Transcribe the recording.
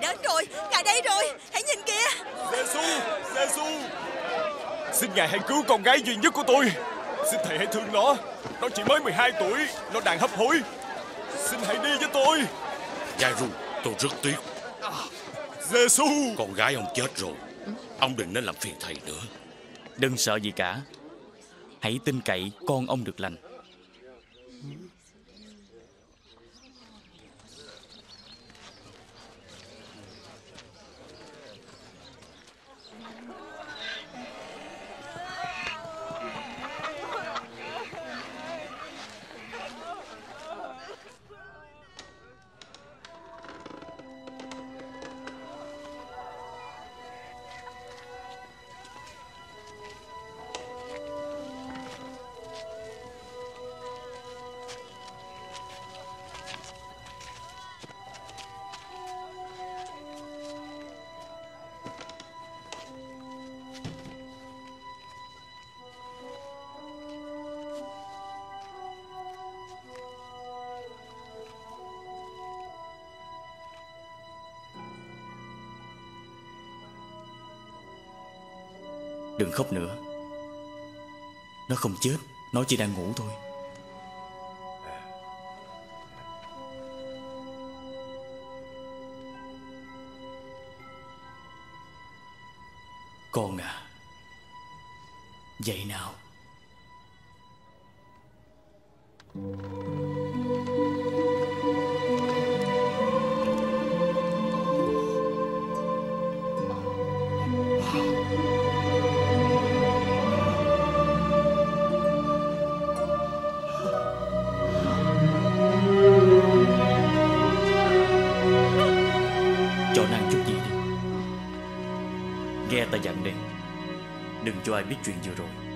Ngài đến rồi Ngài đây rồi. Hãy nhìn kìa. Giê-xu Giê-xu. Xin ngài hãy cứu con gái duy nhất của tôi. Xin thầy hãy thương nó. Nó chỉ mới 12 tuổi Nó đang hấp hối. Xin hãy đi với tôi. Gia-ru tôi rất tiếc. Giê-xu. Con gái ông chết rồi. Ông đừng nên làm phiền thầy nữa. Đừng sợ gì cả. Hãy tin cậy con ông được lành Đừng khóc nữa. Nó không chết, Nó chỉ đang ngủ thôi. Con à Dậy nào. Cho Nghe ta dặn đây Đừng cho ai biết chuyện vừa rồi.